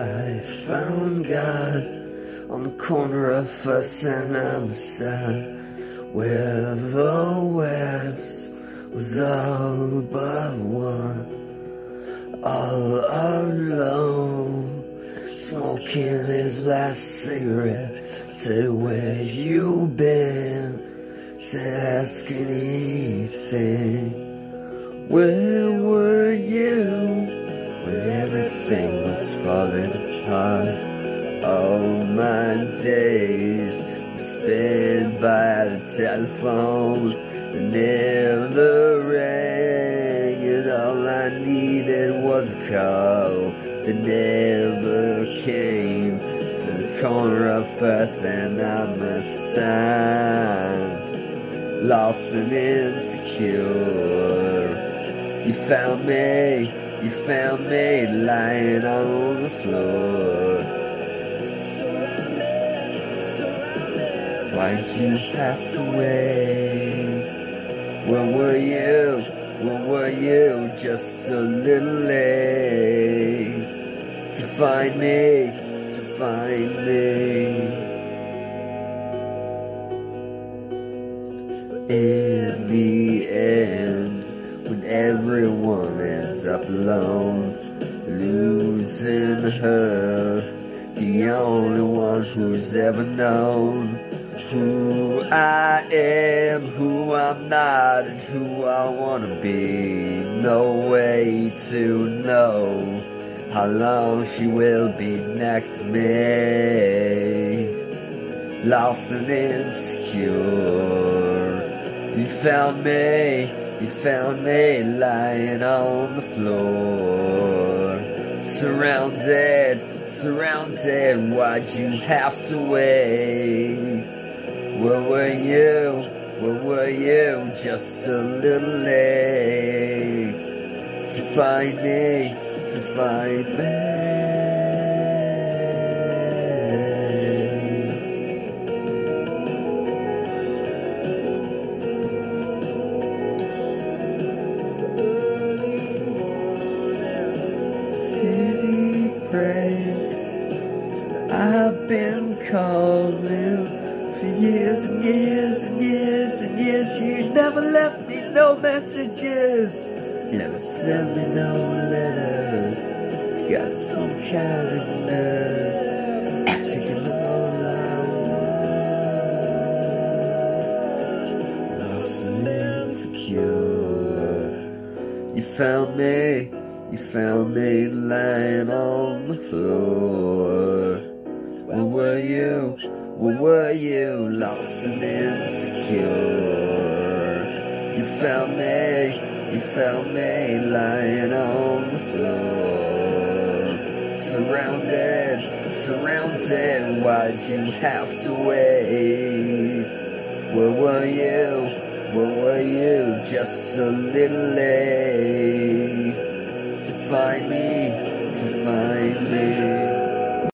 I found God on the corner of First and Amistad, where the West was all but won, all alone, smoking his last cigarette. Said, where you been? Said, ask anything. Where were you when everything falling apart? All my days spent by the telephone and never rang, and all I needed was a call that never came to the corner of First and I'm a sign, lost and insecure. You found me, you found me lying on the floor. Why'd you have to wait? Where were you? Where were you? Just a little late to find me, to find me. Everyone ends up alone, losing her, the only one who's ever known who I am, who I'm not, and who I wanna be. No way to know how long she will be next to me. Lost and insecure. You found me, you found me lying on the floor. Surrounded, surrounded, why'd you have to wait? Where were you, where were you? Just a little late to find me, to find me. I've been calling for years and years and years and years. You never left me no messages. You never sent me no letters. You got some kind of nerve. Acting all out. Lost insecure. You found me, you found me lying on the floor. Where were you? Where were you? Lost and insecure. You found me, you found me lying on the floor. Surrounded, surrounded, why'd you have to wait? Where were you? Where were you? Just a little late to find me.